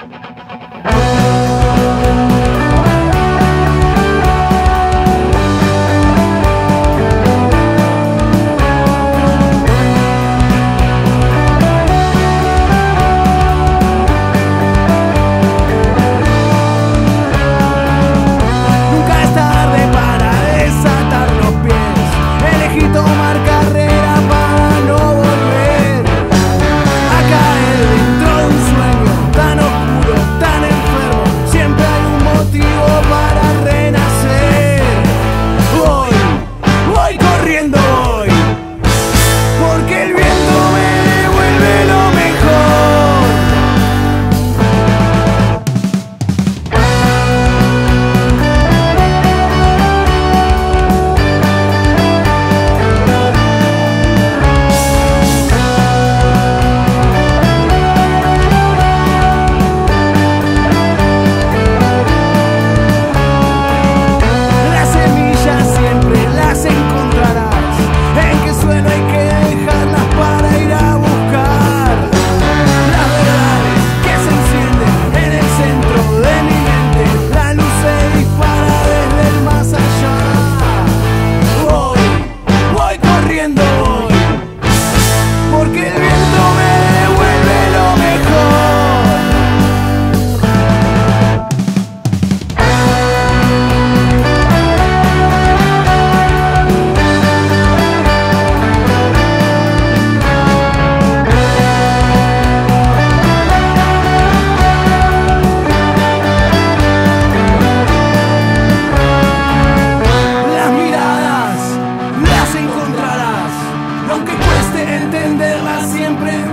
Nunca es tarde para desatar los pies. elegido. Sempre.